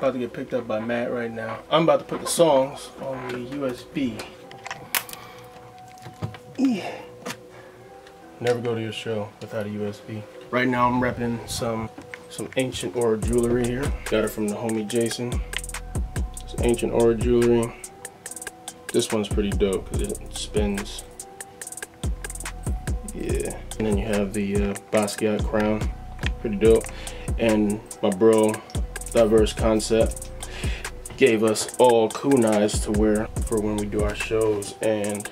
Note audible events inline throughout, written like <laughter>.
About to get picked up by Matt right now. I'm about to put the songs on the USB. Yeah. Never go to your show without a USB. Right now I'm repping some some ancient aura jewelry here. Got it from the homie Jason. It's ancient aura jewelry. This one's pretty dope because it spins. Yeah. And then you have the uh, Basquiat crown. Pretty dope. And my bro Diverze Koncept gave us all kunais to wear for when we do our shows and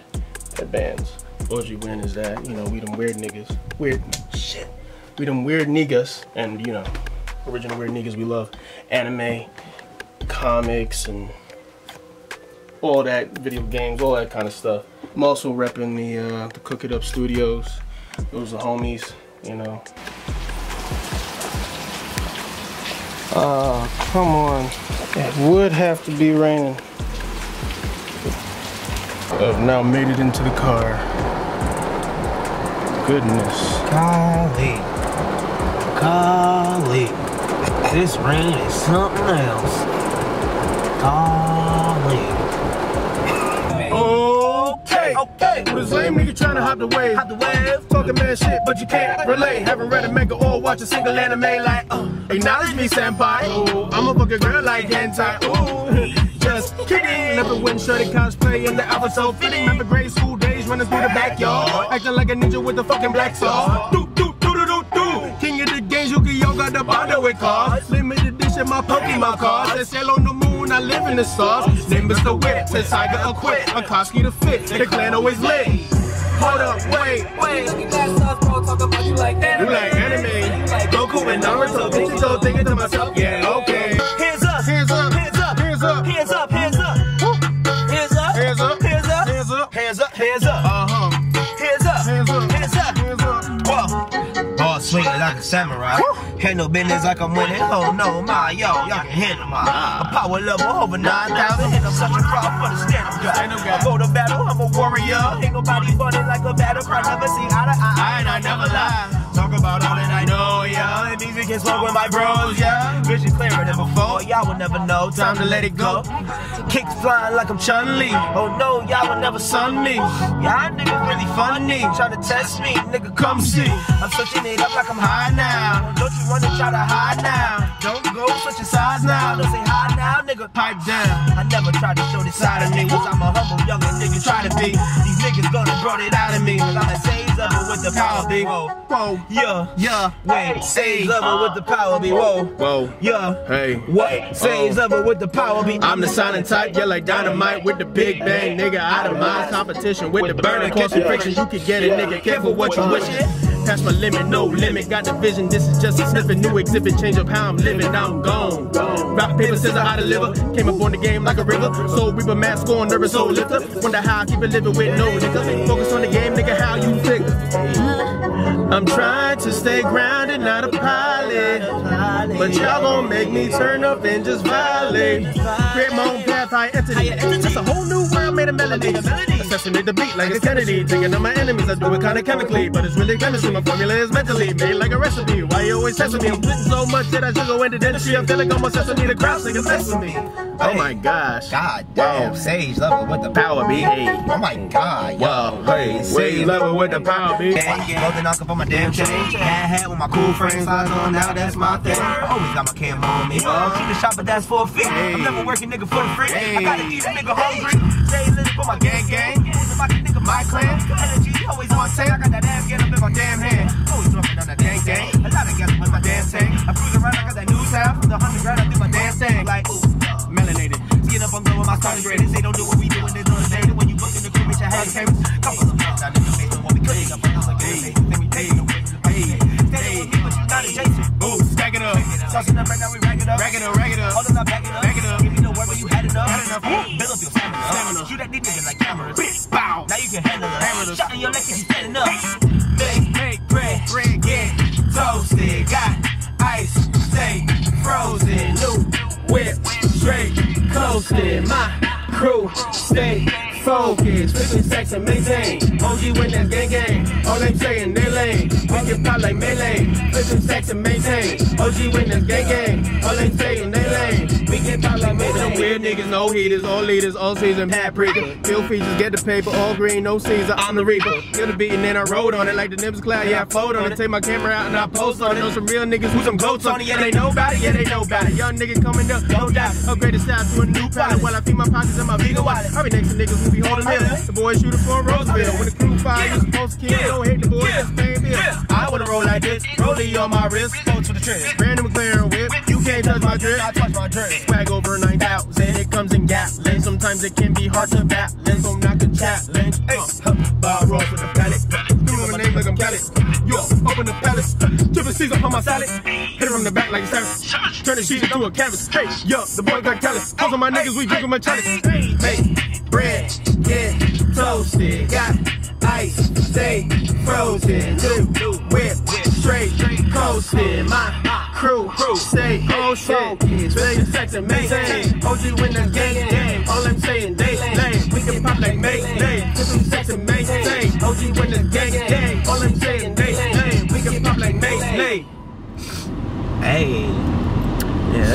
headbands. OG win is that, you know, we them weird niggas. Weird shit. We them weird niggas and you know, original weird niggas we love anime, comics and all that video games, all that kind of stuff. I'm also repping the uh, the Cook It Up Studios. Those are homies, you know. Oh, come on. It would have to be raining. I've now made it into the car. Goodness. Golly. Golly. This rain is something else. Golly. Okay. With lame nigga trying to hop the wave. Hop the wave. Talking man shit, but you can't relate. Haven't read a manga or watch a single anime like, uh, acknowledge me, senpai. Ooh, I'm a fucking girl like hentai. Ooh. <laughs> Just kidding. Never went shorty cosplay and the outfit so fitting. Remember grade school days running through the backyard. Acting like a ninja with a fucking black sword. Do, do, do, do, do, do. King of the games, Yu-Gi-Oh! got the bundle with cars. Limited edition, my Pokemon cards. They sail on the moon, I live in the stars. Name is the Wit, says Tiger Acquit. Akatsuki the fit, the clan always lit. Hold up, wait, wait. You like anime? Goku and Naruto, bitch, you go thinking to myself, yeah, okay. Hands up. Hands up, Hands up. hands up, Hands up. Hands up. Hands up. hands up, Hands up. hands up, Hands up. Hands up. uh-huh. Hands up. Hands up, Hands up. hands up. Swinging like a samurai. Handle business like I'm winning. Oh no, my yo, y'all can handle my a power level over 9,000. And I'm such a fraud for the guy. Stand-up guy. I go to battle, I'm a warrior. Ain't nobody funny like a battle cry. Never see eye to eye. I and I never lie. Talk about all that I know, yeah. And music can smoke with my bros, yeah. Vision clearer than before, y'all will never know. Time to let it go. Kicks flying like I'm Chun Li. Oh no, y'all will never sun me. Y'all niggas really funny. Try to test me, nigga, come see. I'm switching it up like I'm high now. Don't you wanna try to hide now? Don't go switch your sides now. Don't say hi now, nigga. Pipe down. I never tried to show this side of me. Once I'm a humble young nigga try to be. These niggas gonna brought it out of me. Cause I'm a sage lover with the power be. Whoa. Whoa, Yeah. yeah, Wait, sage lover with the power be. Whoa. whoa, Yeah. hey. What? Sage oh. lover with the power be. I'm the silent type, yeah, like dynamite with the big bang, nigga. Out of mind competition with the burning, causing friction. You can get it, nigga. Careful what you wishing. Past my limit, no limit. Got the vision. This is just a snippet. New exhibit, change up how I'm living. I'm gone. Rock paper scissors, how to live. Came up on the game like a river. Soul reaper, mask on, nervous soul lifter. Wonder how I keep it living with no nigga. Focus on the game, nigga. How you figure? I'm trying to stay grounded, not a pilot. But y'all gon' make me turn up and just violate. Create my own path, I entity. Just a whole new world made a melody. Assassinate the beat like it's Kennedy. Taking on my enemies, I do it kinda chemically. But it's really chemistry, my formula is mentally made like a recipe. Why you always testing me? I'm putting so much that I should go into dentistry. I feel like almost sesame, the crowd singing mess with me. Oh my gosh. God damn, Wow. sage level with the Power be, hey. Oh my god, Wow, hey, way level with the power. Golden knock up on my damn chain. Hat hat with my cool friends, slides on now, that's my thing. Always got my camo on me. Keep the shop, but that's for a fee. I'm never working nigga for the free. I gotta eat a nigga hungry. Stay lit for my gang gang. My nigga, my clan. Energy always on tank. I got that ass get up in my damn hand. Always dropping on that gang gang. A lot of gas with my damn tank. I cruise around, I got that new sound. From the hundred grand, I do my damn thing. Like, ooh, melanated. Skin up, I'm with my starting grade. They don't do what we do when they're doing it. When you book in the crew, bitch, I had cameras. Couple of months, I nigga face what we cooking up. Hey, then we take no Hey, stay with me, but you not adjacent. Ooh, stack it up. Tossing up right now, we rack it up. Rack it up, rack it up. Hold on, now back it up. Back it up. Give me no word when you had enough. Had enough. Build up your. Shoot at these niggas like cameras. Bitch, bow. Now you can handle it. Shot in your leg if you standing up. Make, make bread, bread, get toasted. Got ice, stay frozen. New whip, straight coasted. My crew, stay focused. Flipping sex and maintain. OG when that's gang gang. All they saying they lame. We can pop like melee. Flipping sex and maintain. OG when that's gang gang. All they saying they lame. We Real niggas, no heaters, all leaders, all season, paprika. Field features, get the paper, all green, no Caesar, I'm the reaper. Feel the beat and then I rode on it like the Nimbus cloud, yeah, I float on it. Take my camera out and I post on it. Know some real niggas who some goats on it, yeah, they know about it, yeah, they know about it. Young nigga coming up, no doubt. Upgrade the style to a new palette while I feed my pockets and my vegan wallet. I be next to niggas who be holding it. The boys shooting for Roseville. When the crew fire, you supposed to kill. Don't hate the boys, just paying bills. I wanna roll like this, rollie on my wrist, go to the trend. Brand new McLaren whip, you can't touch my drip. I touch my drip. Swag over 9,000, it comes in Gatlin. Sometimes it can be hard to balance, so knock a challenge. Hey, huh, Bob roll with the pallet. My name like I'm. Yo, open the palace. Triple C's up on my salad. Hit it from the back like a savage. Turn the sheet into a canvas. Hey, yo, the boy got callous. Cause of my niggas, we drinking my chalice. Hey, bread, get toasted. Got ice, stay frozen. New whip, straight coasting. My crew, oh shit. Billion sex amazing. OG win the gang, gang. All I'm saying, they lame. We can pop like May, May. Put some sex and maintain. OG win the game. gang. All I'm saying, they lame. We can pop like May, May. Hey,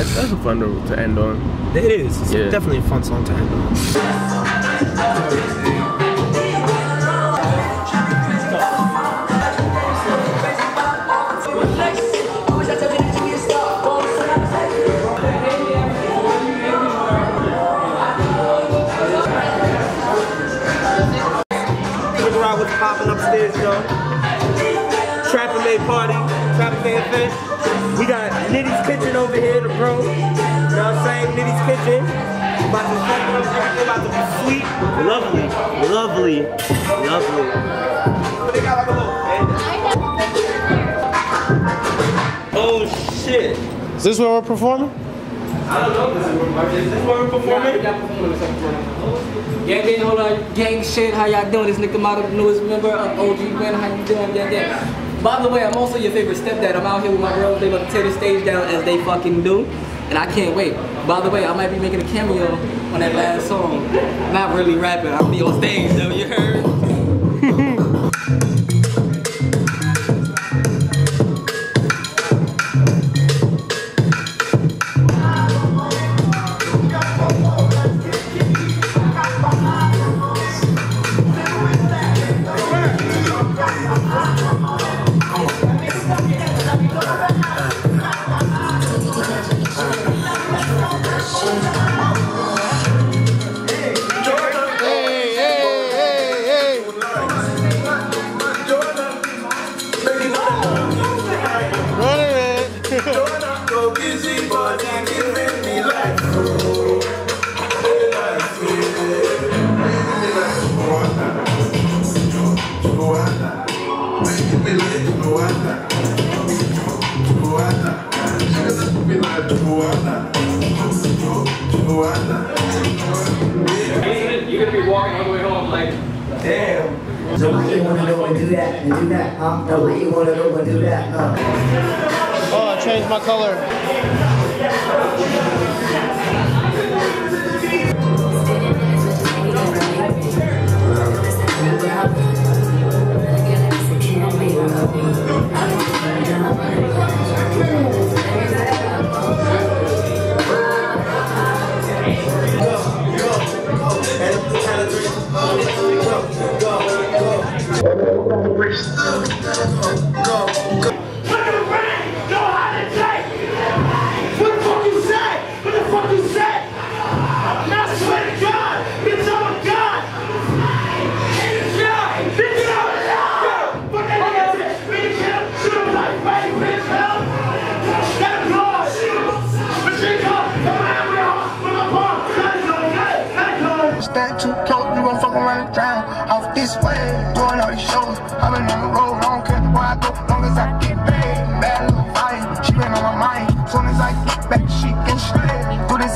that's, that's a fun note to end on. it is. It's Yeah. definitely a fun song to end on. Look around what's popping upstairs, yo. Trapime Party, Trapper Made Fish. We got Nitty's Kitchen over here, the bro. You know what I'm saying? Nitty's Kitchen. About to fuck up everything, about to be sweet. Lovely, lovely, lovely. They got like a little Oh shit. Is this where we're performing? I don't know if this is where, is this where we're performing? Gang, gang, hold on. Gang shit, how y'all doing? This nigga model, newest member of OG Man, how you doing? Gang, gang. By the way, I'm also your favorite stepdad. I'm out here with my girls. They about to tear the stage down as they fucking do. And I can't wait. By the way, I might be making a cameo on that last song. Not really rapping. I'll be on stage though, you heard? Go and do that and do that, huh? No, why you wanna go and do that, huh? Oh, I changed my color. stand too close, you gon' fuck around and drown. Off this way, doing all these shows. I've been on the road, I don't care where I go, long as I get paid. Bad little fire, she been on my mind. Soon as I get back, she can slay. Do this